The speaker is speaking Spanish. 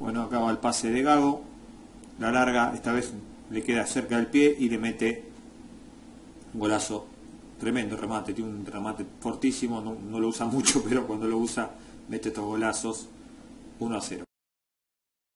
Bueno, acá va el pase de Gago. La larga, esta vez le queda cerca del pie y le mete un golazo. Tremendo remate, tiene un remate fortísimo, no, no lo usa mucho, pero cuando lo usa mete estos golazos 1 a 0.